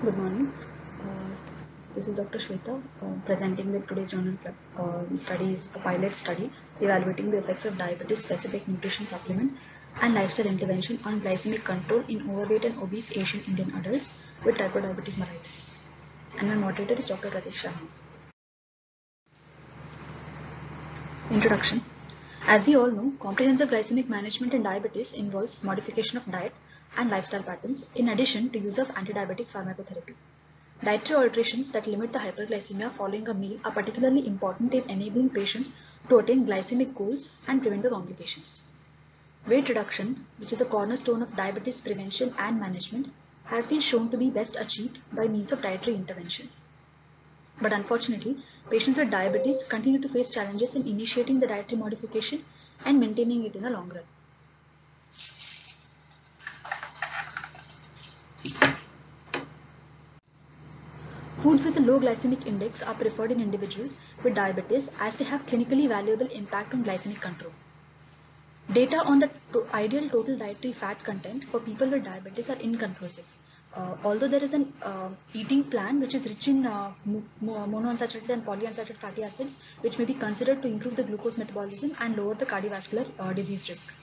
Good morning. Uh, this is Dr. Shweta uh, presenting the today's journal. Uh, study is a pilot study evaluating the effects of diabetes specific nutrition supplement and lifestyle intervention on glycemic control in overweight and obese Asian Indian adults with type 2 diabetes mellitus. And my moderator is Dr. Pratik Sharma. Introduction. As we all know, comprehensive glycemic management in diabetes involves modification of diet and lifestyle patterns in addition to use of anti-diabetic pharmacotherapy. Dietary alterations that limit the hyperglycemia following a meal are particularly important in enabling patients to attain glycemic goals and prevent the complications. Weight reduction, which is a cornerstone of diabetes prevention and management, has been shown to be best achieved by means of dietary intervention. But unfortunately, patients with diabetes continue to face challenges in initiating the dietary modification and maintaining it in the long run. Foods with a low glycemic index are preferred in individuals with diabetes as they have clinically valuable impact on glycemic control. Data on the ideal total dietary fat content for people with diabetes are inconclusive. Uh, although there is an uh, eating plan which is rich in uh, monounsaturated and polyunsaturated fatty acids which may be considered to improve the glucose metabolism and lower the cardiovascular uh, disease risk.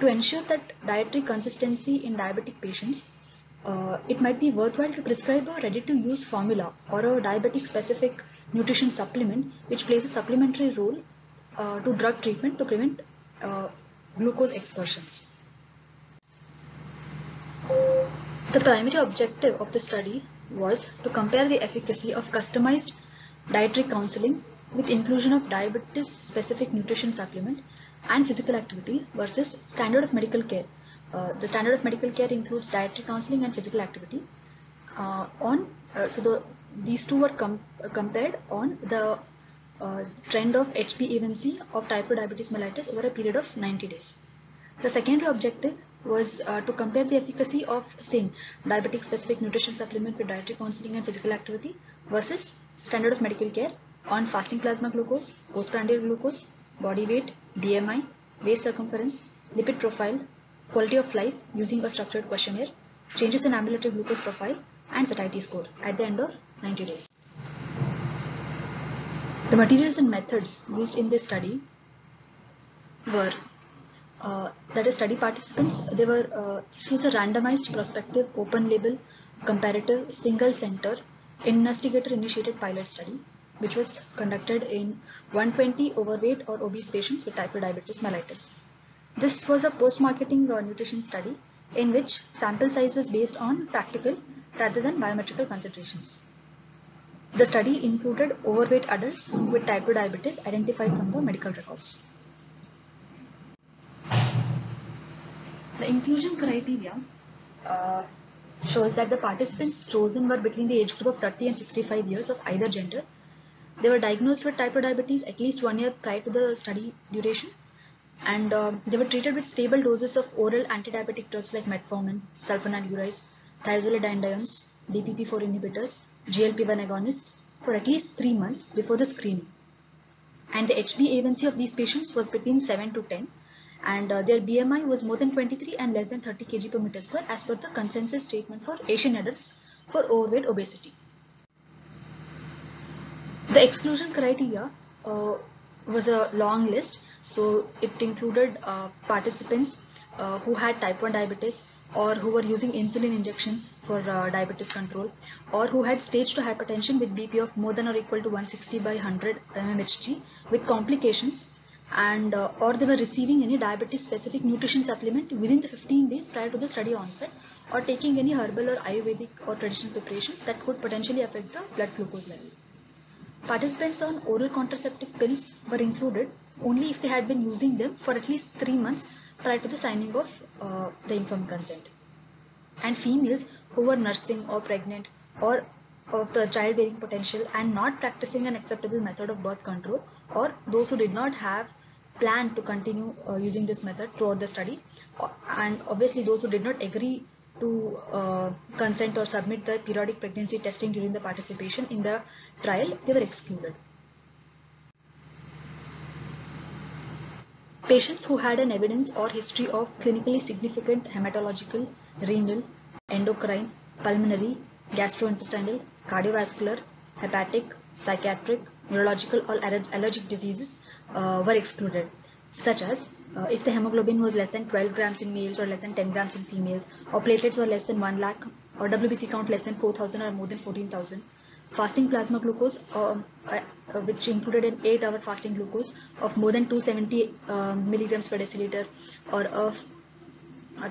To ensure that dietary consistency in diabetic patients, uh, it might be worthwhile to prescribe a ready-to-use formula or a diabetic-specific nutrition supplement which plays a supplementary role uh, to drug treatment to prevent uh, glucose excursions. The primary objective of the study was to compare the efficacy of customized dietary counseling with inclusion of diabetes-specific nutrition supplement and physical activity versus standard of medical care uh, the standard of medical care includes dietary counseling and physical activity. Uh, on uh, so the these two were com compared on the uh, trend of HbA1c of type 2 diabetes mellitus over a period of 90 days. The secondary objective was uh, to compare the efficacy of same diabetic specific nutrition supplement with dietary counseling and physical activity versus standard of medical care on fasting plasma glucose, postprandial glucose, body weight, BMI, waist circumference, lipid profile, quality of life using a structured questionnaire, changes in ambulatory glucose profile, and satiety score at the end of 90 days. The materials and methods used in this study were uh, that is study participants they were uh, this was a randomized prospective open label comparative single center investigator initiated pilot study which was conducted in 120 overweight or obese patients with type 2 diabetes mellitus this was a post-marketing uh, nutrition study in which sample size was based on practical rather than biometrical considerations. The study included overweight adults with type 2 diabetes identified from the medical records. The inclusion criteria uh, shows that the participants chosen were between the age group of 30 and 65 years of either gender. They were diagnosed with type 2 diabetes at least one year prior to the study duration and uh, they were treated with stable doses of oral antidiabetic drugs like metformin, sulfonylureas, thiazolidinediones, DPP-4 inhibitors, GLP-1 agonists for at least 3 months before the screening. And the HbA1c of these patients was between 7 to 10 and uh, their BMI was more than 23 and less than 30 kg per meter square as per the consensus statement for Asian adults for overweight obesity. The exclusion criteria uh, was a long list so it included uh, participants uh, who had type 1 diabetes or who were using insulin injections for uh, diabetes control or who had stage 2 hypertension with BP of more than or equal to 160 by 100 mmHg with complications and uh, or they were receiving any diabetes specific nutrition supplement within the 15 days prior to the study onset or taking any herbal or ayurvedic or traditional preparations that could potentially affect the blood glucose level. Participants on oral contraceptive pills were included only if they had been using them for at least three months prior to the signing of uh, the informed consent. And females who were nursing or pregnant or of the childbearing potential and not practicing an acceptable method of birth control or those who did not have plan to continue uh, using this method throughout the study and obviously those who did not agree to uh, consent or submit the periodic pregnancy testing during the participation in the trial, they were excluded. Patients who had an evidence or history of clinically significant hematological, renal, endocrine, pulmonary, gastrointestinal, cardiovascular, hepatic, psychiatric, neurological or allergic diseases uh, were excluded such as uh, if the hemoglobin was less than 12 grams in males or less than 10 grams in females or platelets were less than 1 lakh or WBC count less than 4000 or more than 14000 fasting plasma glucose um, uh, uh, which included an 8 hour fasting glucose of more than 270 uh, milligrams per deciliter or of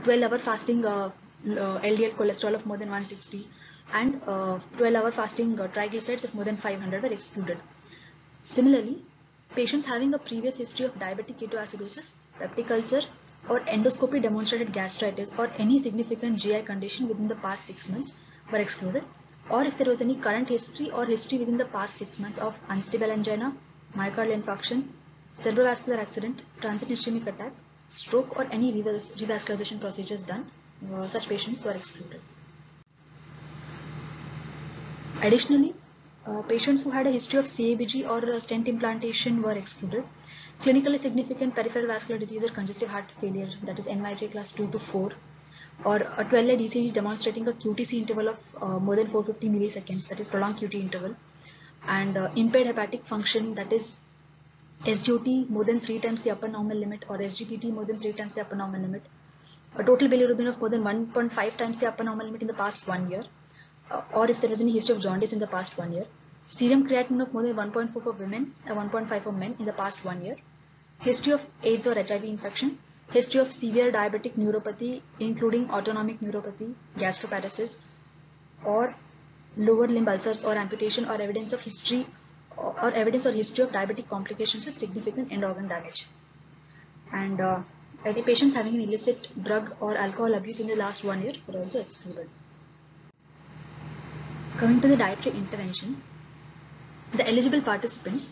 12 hour fasting LDL cholesterol of more than 160 and 12 hour fasting triglycerides of more than 500 were excluded. Similarly, patients having a previous history of diabetic ketoacidosis, peptic ulcer, or endoscopy demonstrated gastritis or any significant GI condition within the past six months were excluded. Or if there was any current history or history within the past six months of unstable angina, myocardial infarction, cerebrovascular accident, transient ischemic attack, stroke, or any revascularization procedures done, uh, such patients were excluded. Additionally, uh, patients who had a history of CABG or stent implantation were excluded. Clinically significant peripheral vascular disease or congestive heart failure, that is NYHA class 2 to 4, or a 12-lead ECG demonstrating a QTC interval of uh, more than 450 milliseconds, that is prolonged QT interval, and uh, impaired hepatic function, that is SGOT more than 3 times the upper normal limit or SGPT more than 3 times the upper normal limit, a total bilirubin of more than 1.5 times the upper normal limit in the past one year, uh, or if there is any history of jaundice in the past one year, Serum creatinine of more than 1.4 for women and 1.5 for men in the past one year. History of AIDS or HIV infection. History of severe diabetic neuropathy including autonomic neuropathy, gastroparesis or lower limb ulcers or amputation or evidence of history or evidence or history of diabetic complications with significant end organ damage. And uh, any patients having an illicit drug or alcohol abuse in the last one year were also excluded. Coming to the dietary intervention, the eligible participants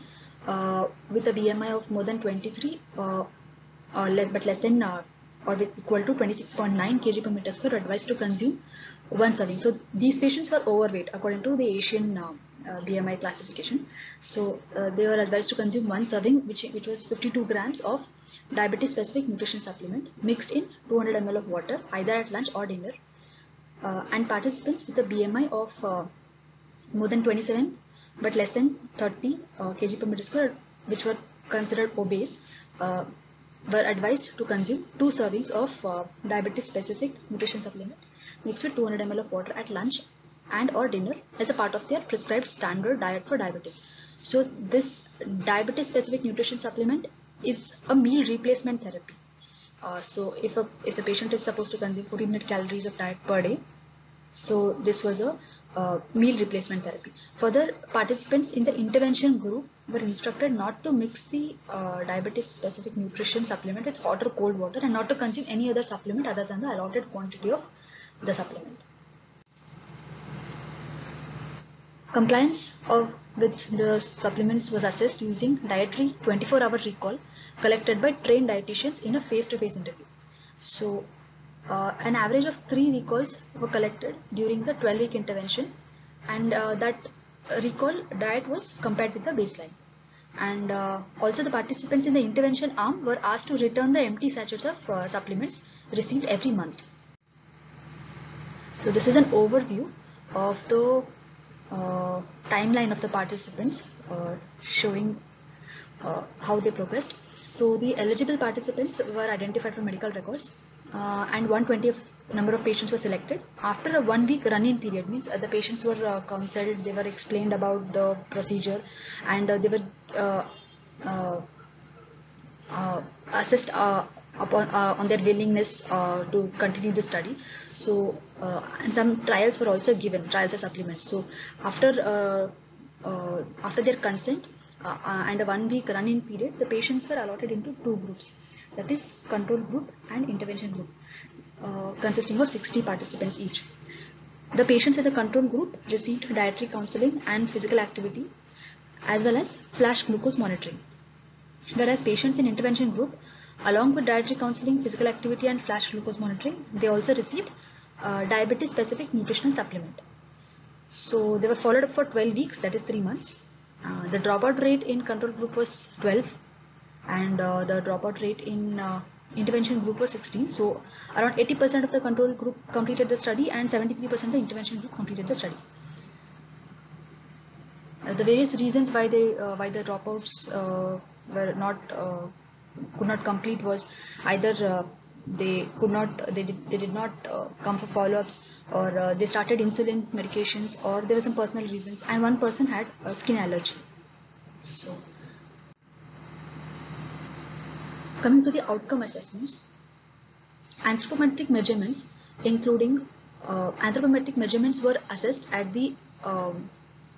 with a BMI of more than 23 uh, or less, but less than uh, or with equal to 26.9 kg per meter square advised to consume one serving. So these patients were overweight according to the Asian uh, uh, BMI classification. So uh, they were advised to consume one serving which, which was 52 grams of diabetes specific nutrition supplement mixed in 200 ml of water either at lunch or dinner. and participants with a BMI of more than 27 but less than 30 uh, kg per meter square which were considered obese uh, were advised to consume two servings of uh, diabetes specific nutrition supplement mixed with 200 ml of water at lunch and or dinner as a part of their prescribed standard diet for diabetes. So this diabetes specific nutrition supplement is a meal replacement therapy. Uh, so if, a, if the patient is supposed to consume 1400 calories of diet per day, so this was a uh, meal replacement therapy. Further, participants in the intervention group were instructed not to mix the uh, diabetes specific nutrition supplement with hot or cold water and not to consume any other supplement other than the allotted quantity of the supplement. Compliance of with the supplements was assessed using dietary 24 hour recall collected by trained dietitians in a face-to-face -face interview. So uh, an average of three recalls were collected during the 12 week intervention and uh, that recall diet was compared with the baseline and uh, also the participants in the intervention arm were asked to return the empty sachets of uh, supplements received every month. So this is an overview of the uh, timeline of the participants uh, showing how they progressed. So the eligible participants were identified from medical records uh, and 120 of number of patients were selected. After a one week run-in period means uh, the patients were uh, counseled, they were explained about the procedure and uh, they were uh, uh, assessed upon on their willingness to continue the study. So and some trials were also given, trials or supplements. So after after their consent and a one week run-in period, the patients were allotted into two groups that is control group and intervention group uh, consisting of 60 participants each. The patients in the control group received dietary counseling and physical activity as well as flash glucose monitoring. Whereas patients in intervention group along with dietary counseling, physical activity and flash glucose monitoring, they also received uh, diabetes specific nutritional supplement. So they were followed up for 12 weeks that is 3 months. Uh, the dropout rate in control group was 12 and uh, the dropout rate in uh, intervention group was 16. So around 80% of the control group completed the study and 73% of the intervention group completed the study. Uh, the various reasons why they uh, why the dropouts uh, were not uh, could not complete was either they could not they did, they did not come for follow-ups or they started insulin medications or there were some personal reasons and one person had a skin allergy. So Coming to the outcome assessments, anthropometric measurements including uh, anthropometric measurements were assessed at the um,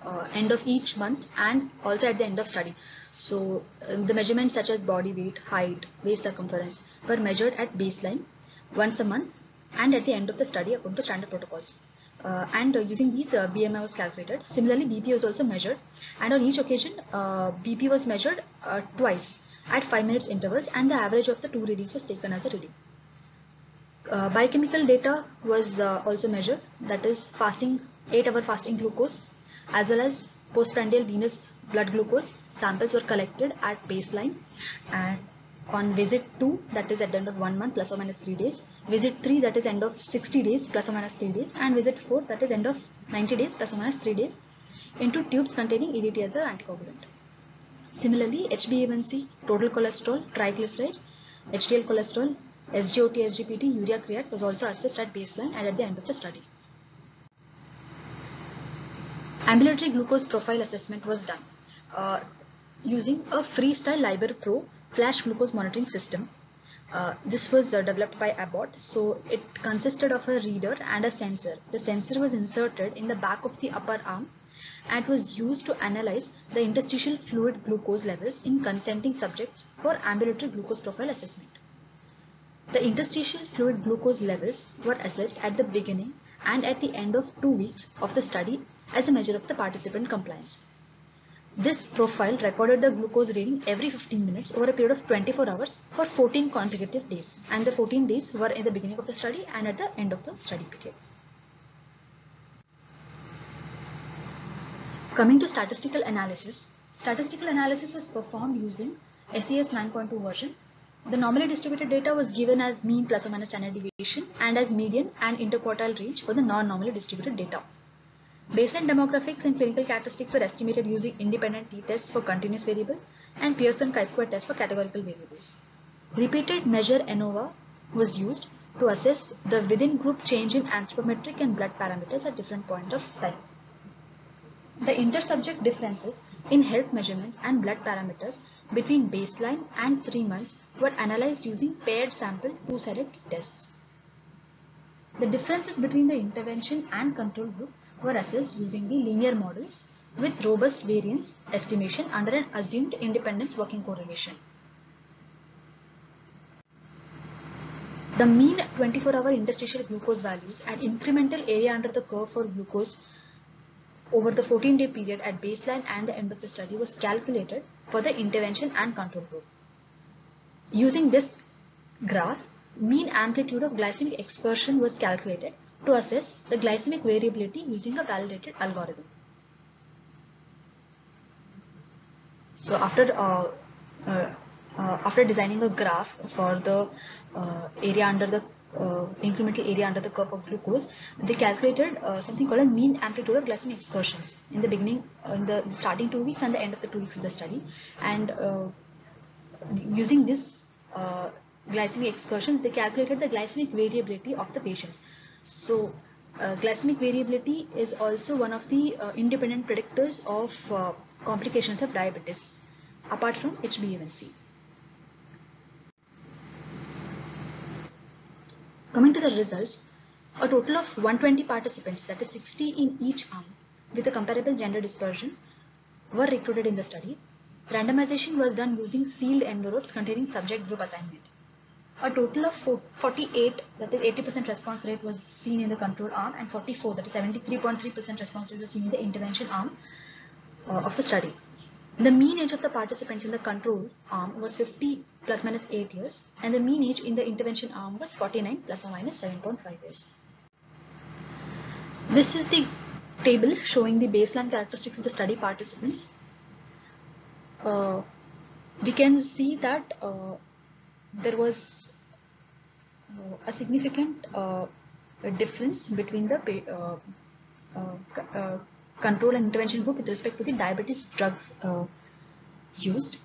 uh, end of each month and also at the end of study. So uh, the measurements such as body weight, height, waist circumference were measured at baseline once a month and at the end of the study according to standard protocols. Uh, and uh, using these uh, BMI was calculated. Similarly, BP was also measured and on each occasion BP was measured twice at 5 minutes intervals and the average of the two readings was taken as a reading. Uh, biochemical data was uh, also measured that is fasting 8 hour fasting glucose as well as postprandial venous blood glucose samples were collected at baseline and on visit 2 that is at the end of 1 month plus or minus 3 days visit 3 that is end of 60 days plus or minus 3 days and visit 4 that is end of 90 days plus or minus 3 days into tubes containing EDTA as the anticoagulant. Similarly, HbA1c, total cholesterol, triglycerides, HDL cholesterol, SGOT, SGPT, urea creat was also assessed at baseline and at the end of the study. Ambulatory glucose profile assessment was done uh, using a Freestyle Libre Pro flash glucose monitoring system. Uh, this was uh, developed by Abbott. So it consisted of a reader and a sensor. The sensor was inserted in the back of the upper arm and was used to analyze the interstitial fluid glucose levels in consenting subjects for ambulatory glucose profile assessment. The interstitial fluid glucose levels were assessed at the beginning and at the end of two weeks of the study as a measure of the participant compliance. This profile recorded the glucose reading every 15 minutes over a period of 24 hours for 14 consecutive days and the 14 days were in the beginning of the study and at the end of the study period. Coming to statistical analysis, statistical analysis was performed using SAS 9.2 version. The normally distributed data was given as mean plus or minus standard deviation and as median and interquartile range for the non-normally distributed data. Baseline demographics and clinical characteristics were estimated using independent t-tests for continuous variables and Pearson chi-square test for categorical variables. Repeated measure ANOVA was used to assess the within group change in anthropometric and blood parameters at different points of time. The intersubject differences in health measurements and blood parameters between baseline and 3 months were analyzed using paired sample two-sided tests. The differences between the intervention and control group were assessed using the linear models with robust variance estimation under an assumed independence working correlation. The mean 24-hour interstitial glucose values and incremental area under the curve for glucose over the 14-day period at baseline and the end of the study was calculated for the intervention and control group. Using this graph, mean amplitude of glycemic excursion was calculated to assess the glycemic variability using a validated algorithm. So after uh, uh, uh, after designing a graph for the uh, area under the uh, incremental area under the curve of glucose, they calculated uh, something called a mean amplitude of glycemic excursions in the beginning, uh, in the starting two weeks and the end of the two weeks of the study. And uh, using this uh, glycemic excursions, they calculated the glycemic variability of the patients. So glycemic variability is also one of the independent predictors of complications of diabetes apart from HbA1c. Coming to the results, a total of 120 participants, that is 60 in each arm, with a comparable gender dispersion, were recruited in the study. Randomization was done using sealed envelopes containing subject group assignment. A total of 48, that is 80% response rate was seen in the control arm and 44, that is 73.3% response rate was seen in the intervention arm uh, of the study. The mean age of the participants in the control arm was 50 plus minus 8 years and the mean age in the intervention arm was 49 plus or minus 7.5 years. This is the table showing the baseline characteristics of the study participants. Uh, we can see that uh, there was uh, a significant uh, difference between the uh, uh, control and intervention group with respect to the diabetes drugs uh, used.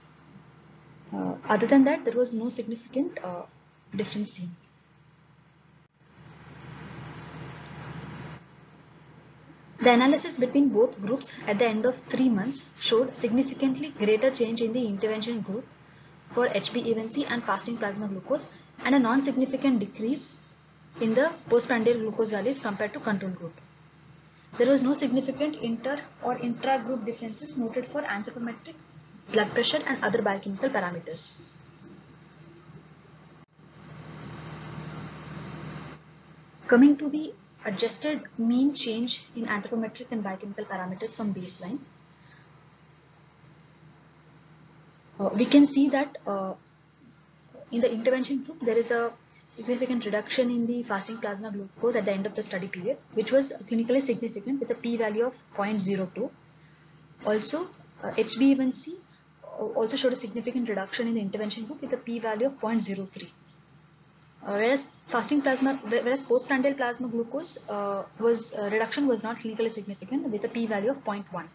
Uh, other than that, there was no significant uh, difference seen. The analysis between both groups at the end of three months showed significantly greater change in the intervention group for HbA1c and fasting plasma glucose and a non-significant decrease in the postprandial glucose values compared to control group. There was no significant inter or intra-group differences noted for anthropometric, blood pressure and other biochemical parameters. Coming to the adjusted mean change in anthropometric and biochemical parameters from baseline, uh, we can see that uh, in the intervention group there is a significant reduction in the fasting plasma glucose at the end of the study period, which was clinically significant with a p-value of 0.02. Also, uh, HbA1c also showed a significant reduction in the intervention group with a p-value of 0.03. Uh, whereas fasting plasma, whereas postprandial plasma glucose uh, was uh, reduction was not clinically significant with a p-value of 0.1.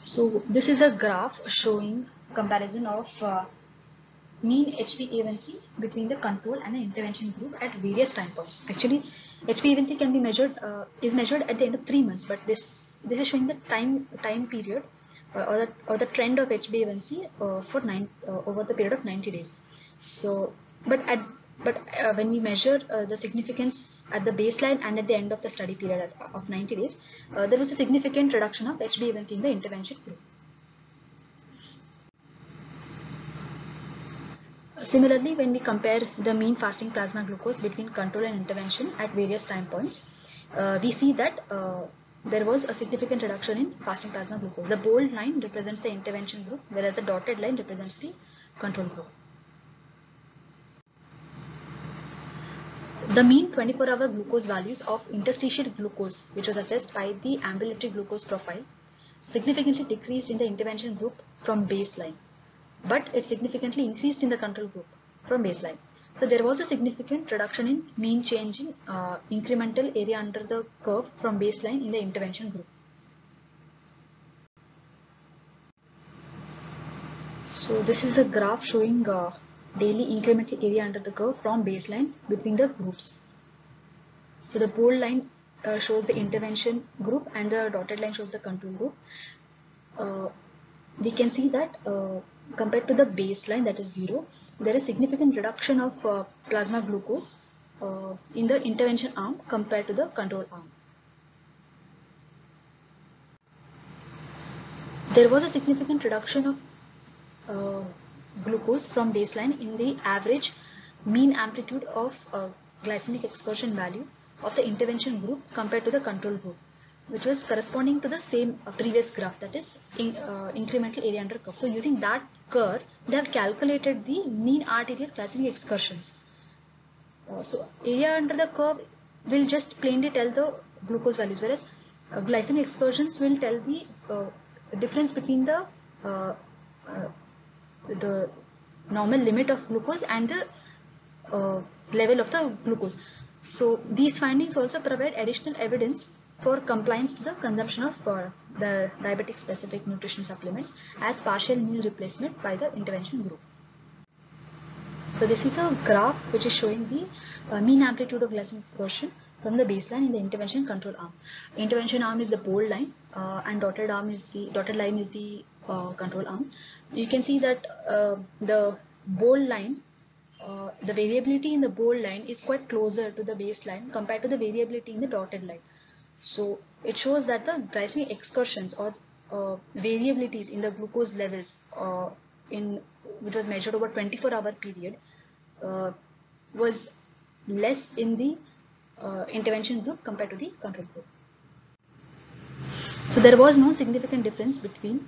So this is a graph showing comparison of uh, mean HbA1c between the control and the intervention group at various time points. Actually, HbA1c can be measured uh, is measured at the end of three months, but this this is showing the time time period uh, or the or the trend of HbA1c uh, for nine uh, over the period of 90 days. So, but at but uh, when we measure uh, the significance at the baseline and at the end of the study period of 90 days, there was a significant reduction of HbA1c in the intervention group. Similarly, when we compare the mean fasting plasma glucose between control and intervention at various time points, uh, we see that uh, there was a significant reduction in fasting plasma glucose. The bold line represents the intervention group, whereas the dotted line represents the control group. The mean 24-hour glucose values of interstitial glucose, which was assessed by the ambulatory glucose profile, significantly decreased in the intervention group from baseline but it significantly increased in the control group from baseline. So there was a significant reduction in mean change in uh, incremental area under the curve from baseline in the intervention group. So this is a graph showing uh, daily incremental area under the curve from baseline between the groups. So the bold line uh, shows the intervention group and the dotted line shows the control group. We can see that uh, compared to the baseline that is zero, there is significant reduction of uh, plasma glucose uh, in the intervention arm compared to the control arm. There was a significant reduction of uh, glucose from baseline in the average mean amplitude of uh, glycemic excursion value of the intervention group compared to the control group which was corresponding to the same uh, previous graph that is in, uh, incremental area under curve. So using that curve, they have calculated the mean arterial glycemic excursions. Uh, so area under the curve will just plainly tell the glucose values, whereas uh, glycemic excursions will tell the uh, difference between the uh, the normal limit of glucose and the level of the glucose. So these findings also provide additional evidence for compliance to the consumption of uh, the diabetic specific nutrition supplements as partial meal replacement by the intervention group. So this is a graph which is showing the uh, mean amplitude of glycemic excursion from the baseline in the intervention control arm. Intervention arm is the bold line uh, and dotted arm is the dotted line is the uh, control arm. You can see that uh, the bold line uh, the variability in the bold line is quite closer to the baseline compared to the variability in the dotted line. So it shows that the glycemic excursions or uh, variabilities in the glucose levels uh, in which was measured over 24 hour period uh, was less in the uh, intervention group compared to the control group. So there was no significant difference between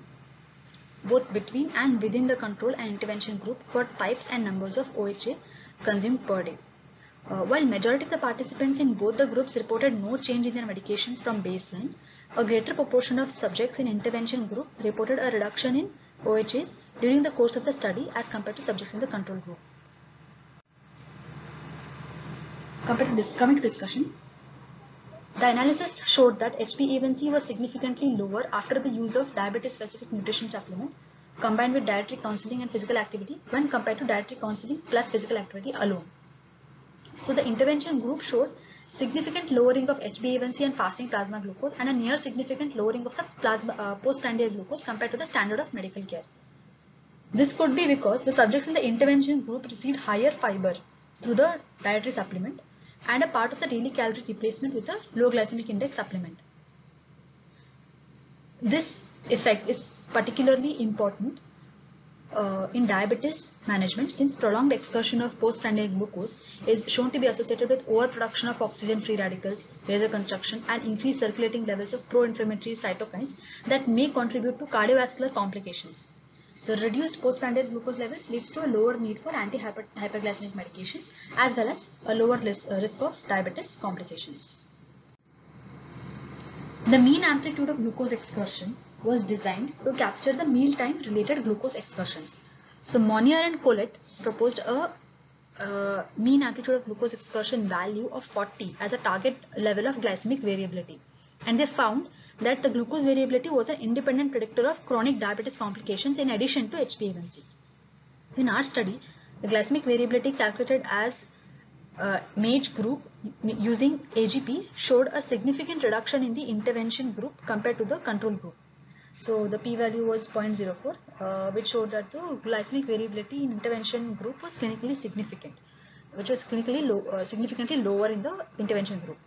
both between and within the control and intervention group for types and numbers of OHA consumed per day. Uh, while majority of the participants in both the groups reported no change in their medications from baseline, a greater proportion of subjects in intervention group reported a reduction in OHAs during the course of the study as compared to subjects in the control group. Coming to discussion, the analysis showed that HbA1c was significantly lower after the use of diabetes-specific nutrition supplement combined with dietary counseling and physical activity when compared to dietary counseling plus physical activity alone. So the intervention group showed significant lowering of HbA1c and fasting plasma glucose and a near significant lowering of the plasma uh, postprandial glucose compared to the standard of medical care. This could be because the subjects in the intervention group received higher fiber through the dietary supplement and a part of the daily calorie replacement with a low glycemic index supplement. This effect is particularly important uh, in diabetes management since prolonged excursion of postprandial glucose is shown to be associated with overproduction of oxygen free radicals, vasoconstriction and increased circulating levels of pro-inflammatory cytokines that may contribute to cardiovascular complications. So reduced postprandial glucose levels leads to a lower need for anti-hyperglycemic medications as well as a lower uh, risk of diabetes complications. The mean amplitude of glucose excursion was designed to capture the mealtime related glucose excursions. So Monnier and Colette proposed a uh, mean amplitude of glucose excursion value of 40 as a target level of glycemic variability. And they found that the glucose variability was an independent predictor of chronic diabetes complications in addition to HbA1c. So in our study, the glycemic variability calculated as uh, MAGE group using AGP showed a significant reduction in the intervention group compared to the control group. So the p-value was 0.04 uh, which showed that the glycemic variability in intervention group was clinically significant which was clinically low, uh, significantly lower in the intervention group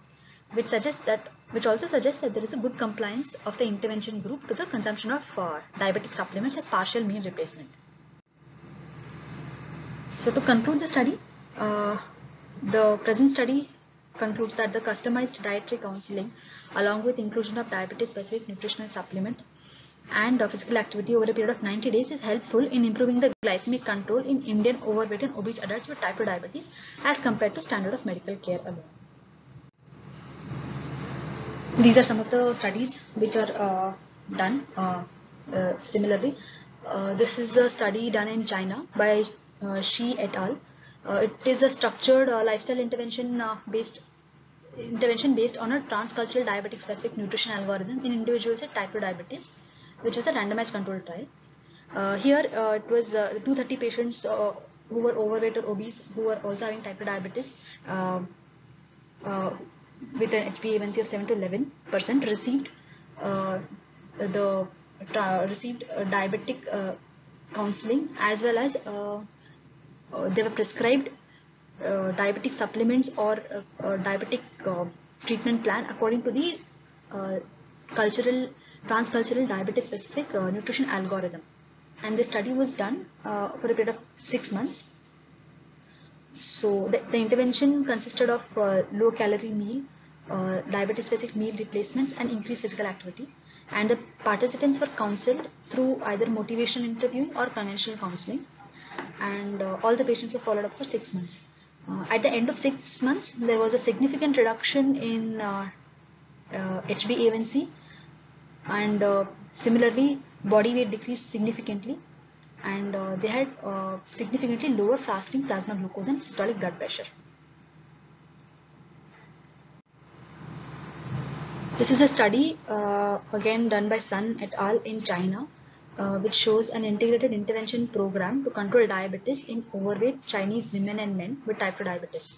which suggests that which also suggests that there is a good compliance of the intervention group to the consumption of uh, diabetic supplements as partial meal replacement. So to conclude the study, uh, the present study concludes that the customized dietary counseling along with inclusion of diabetes specific nutritional supplement and uh, physical activity over a period of 90 days is helpful in improving the glycemic control in Indian overweight and obese adults with type 2 diabetes as compared to standard of medical care alone. These are some of the studies which are uh, done uh, uh similarly. Uh, this is a study done in China by uh, Shi et al. it is a structured lifestyle intervention based intervention based on a transcultural diabetic specific nutrition algorithm in individuals with type 2 diabetes which was a randomized controlled trial. Uh, here uh, it was uh, 230 patients uh, who were overweight or obese who were also having type 2 diabetes uh, uh, with an HbA1c of 7 to 11 percent received the received diabetic counseling as well as they were prescribed diabetic supplements or diabetic treatment plan according to the cultural transcultural diabetes specific uh, nutrition algorithm. And the study was done uh, for a period of six months. So the, the intervention consisted of uh, low calorie meal uh, diabetes specific meal replacements and increased physical activity. And the participants were counseled through either motivation interviewing or conventional counseling. And uh, all the patients were followed up for six months. Uh, at the end of six months there was a significant reduction in HbA1c and uh, similarly body weight decreased significantly and uh, they had uh, significantly lower fasting plasma glucose and systolic blood pressure. This is a study uh, again done by Sun et al. in China uh, which shows an integrated intervention program to control diabetes in overweight Chinese women and men with type 2 diabetes.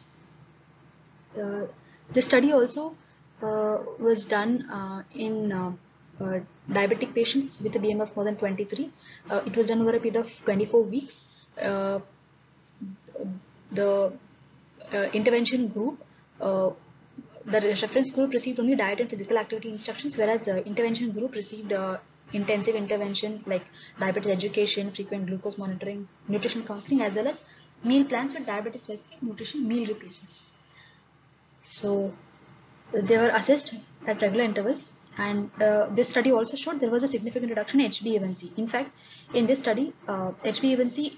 Uh, this study also was done in uh, diabetic patients with a BMI of more than 23. Uh, it was done over a period of 24 weeks. Uh, the uh, intervention group, uh, the reference group received only diet and physical activity instructions, whereas the intervention group received intensive intervention like diabetes education, frequent glucose monitoring, nutrition counseling, as well as meal plans with diabetes specific nutrition meal replacements. So they were assessed at regular intervals and uh, this study also showed there was a significant reduction in HbA1c. In fact, in this study, uh, HbA1c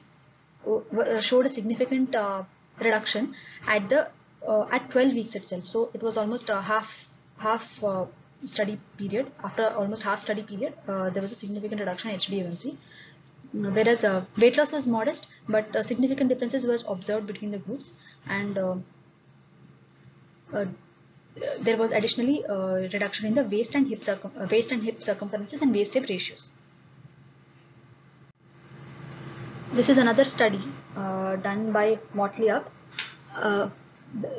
uh, uh, showed a significant uh, reduction at the uh, at 12 weeks itself. So it was almost a half half study period. After almost half study period, there was a significant reduction in HbA1c. whereas weight loss was modest, but significant differences were observed between the groups, and there was additionally uh, reduction in the waist and hip circum waist and hip circumferences and waist hip ratios. This is another study done by Mottalib,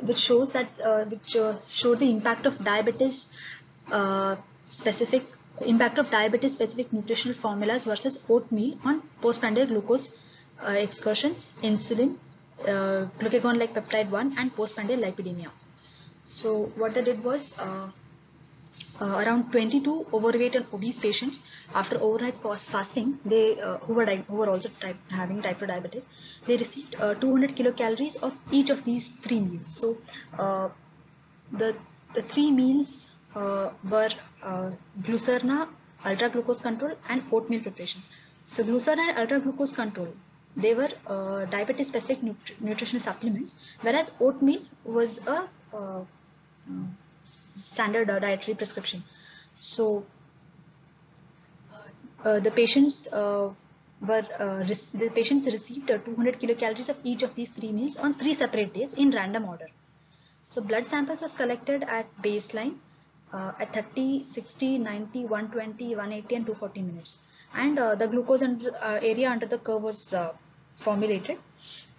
which shows that which showed the impact of diabetes specific impact of diabetes specific nutritional formulas versus oatmeal on postprandial glucose uh, excursions, insulin, uh, glucagon like peptide 1 and postprandial lipidemia. So what they did was uh, uh around 22 overweight and obese patients after overnight fasting, they uh, who were who were also type, having type 2 diabetes, they received uh, 200 kilocalories of each of these three meals. So the the three meals uh, were uh, Glucerna, ultra glucose control and oatmeal preparations. So Glucerna and ultra glucose control, they were uh, diabetes specific nut nutritional supplements, whereas oatmeal was a standard dietary prescription. So uh, the patients uh, were uh, the patients received 200 kilocalories of each of these three meals on three separate days in random order. So blood samples was collected at baseline uh, at 30, 60, 90, 120, 180 and 240 minutes. And uh, the glucose under, uh, area under the curve was uh, formulated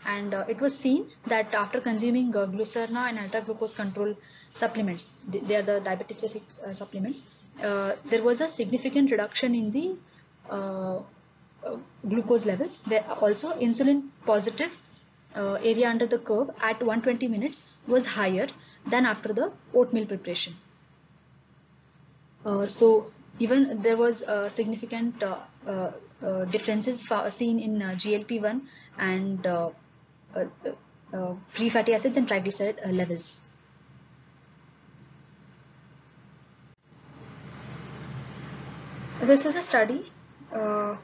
and uh, it was seen that after consuming uh, Glucerna and ultra glucose control supplements, they, they are the diabetes specific supplements, there was a significant reduction in the glucose levels. Where also insulin positive area under the curve at 120 minutes was higher than after the oatmeal preparation. Uh, so even there was uh, significant uh, differences seen in GLP-1 and free fatty acids and triglyceride levels. This was a study uh,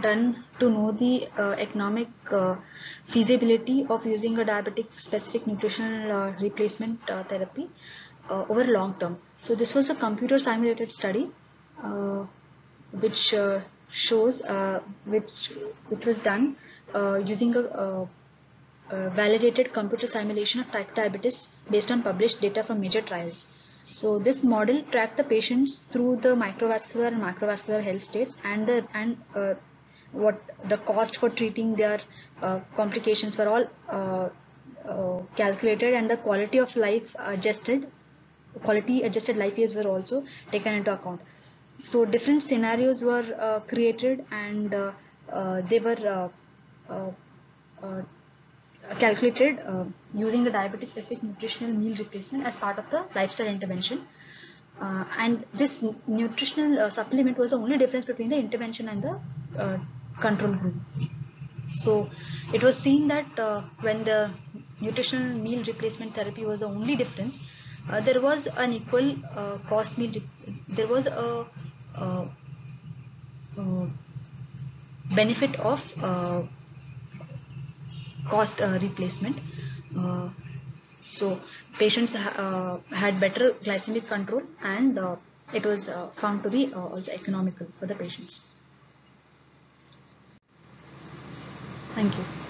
done to know the uh, economic uh, feasibility of using a diabetic specific nutritional replacement therapy uh, over long term. So this was a computer simulated study uh, which uh, shows which which was done using a, a validated computer simulation of type diabetes based on published data from major trials. So this model tracked the patients through the microvascular and macrovascular health states and the and uh, what the cost for treating their uh, complications were all uh, calculated and the quality of life adjusted quality adjusted life years were also taken into account. So different scenarios were uh, created and uh, uh, they were uh, uh, calculated using the diabetes specific nutritional meal replacement as part of the lifestyle intervention. and this nutritional supplement was the only difference between the intervention and the control group. So it was seen that when the nutritional meal replacement therapy was the only difference, uh, there was an equal uh, cost meal there was a uh, uh, benefit of uh, cost uh, replacement. Uh, so patients ha uh, had better glycemic control and it was found to be also economical for the patients. Thank you